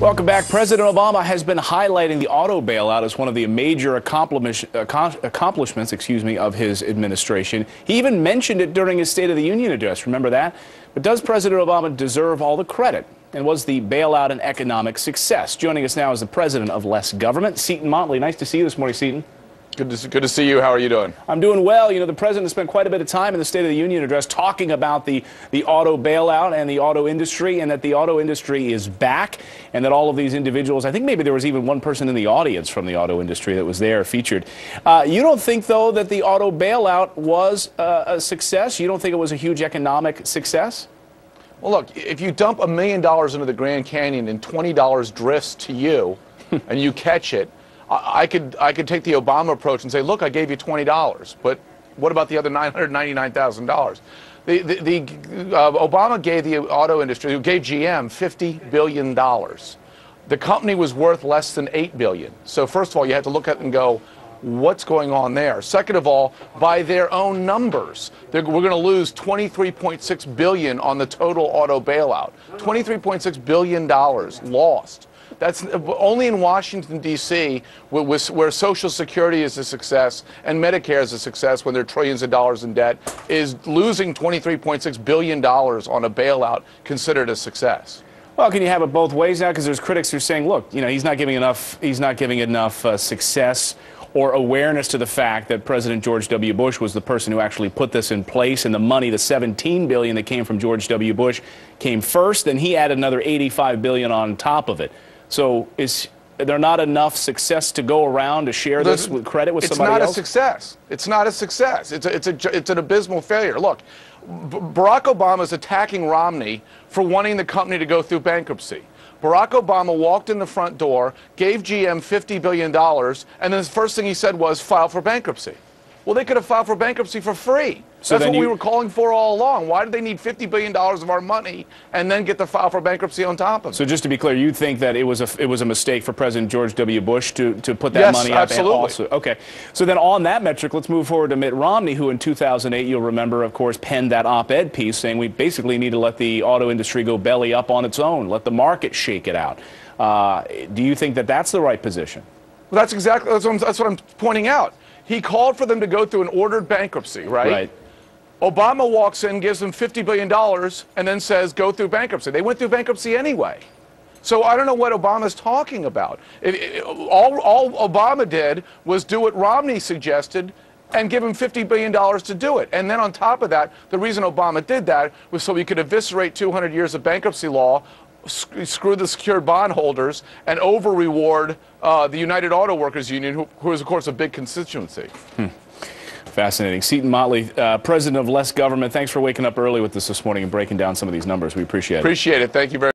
Welcome back. President Obama has been highlighting the auto bailout as one of the major accomplishments, excuse me, of his administration. He even mentioned it during his State of the Union address. Remember that? But does President Obama deserve all the credit? And was the bailout an economic success? Joining us now is the president of Less Government, Seton Motley. Nice to see you this morning, Seton. Good to, good to see you. How are you doing? I'm doing well. You know, the president spent quite a bit of time in the State of the Union address talking about the, the auto bailout and the auto industry, and that the auto industry is back, and that all of these individuals, I think maybe there was even one person in the audience from the auto industry that was there featured. Uh, you don't think, though, that the auto bailout was uh, a success? You don't think it was a huge economic success? Well, look, if you dump a million dollars into the Grand Canyon and $20 drifts to you, and you catch it, I could I could take the Obama approach and say, look, I gave you twenty dollars, but what about the other nine hundred ninety nine thousand dollars? The the, the uh, Obama gave the auto industry, gave GM fifty billion dollars. The company was worth less than eight billion. So first of all, you have to look at it and go, what's going on there? Second of all, by their own numbers, we're going to lose 23.6 billion on the total auto bailout. 23.6 billion dollars lost. That's only in Washington, D.C., where, Social Security is a success and Medicare is a success when they're trillions of dollars in debt, is losing $23.6 billion on a bailout considered a success. Well, can you have it both ways now? Because there's critics who are saying, look, you know, he's not giving enough, he's not giving enough uh, success or awareness to the fact that President George W. Bush was the person who actually put this in place, and the money, the 17 billion that came from George W. Bush, came first, and he added another 85 billion on top of it. So is there not enough success to go around to share this with credit with somebody else? It's not a success. It's not a success. It's a, it's a, it's an abysmal failure. Look, Barack Obama is attacking Romney for wanting the company to go through bankruptcy. Barack Obama walked in the front door, gave GM $50 billion, and then the first thing he said was file for bankruptcy. Well, they could have filed for bankruptcy for free. So That's what you... we were calling for all along. Why did they need $50 billion of our money and then get to file for bankruptcy on top of it? So just to be clear, you think that it was a, it was a mistake for President George W. Bush to, to put that yes, money up? absolutely. Also, okay. So then on that metric, let's move forward to Mitt Romney, who in 2008, you'll remember, of course, penned that op-ed piece saying we basically need to let the auto industry go belly up on its own, let the market shake it out. Uh, do you think that that's the right position? Well, that's exactly that's what, I'm, that's what I'm pointing out. He called for them to go through an ordered bankruptcy, right? Right. Obama walks in, gives them $50 billion, and then says, go through bankruptcy. They went through bankruptcy anyway. So I don't know what Obama's talking about. It, it, all, all Obama did was do what Romney suggested and give him $50 billion to do it. And then on top of that, the reason Obama did that was so he could eviscerate 200 years of bankruptcy law screw the secured bondholders and over reward uh, the United Auto Workers Union, who, who is, of course, a big constituency. Hmm. Fascinating. Seton Motley, uh, president of Less Government, thanks for waking up early with us this morning and breaking down some of these numbers. We appreciate it. Appreciate it. Thank you very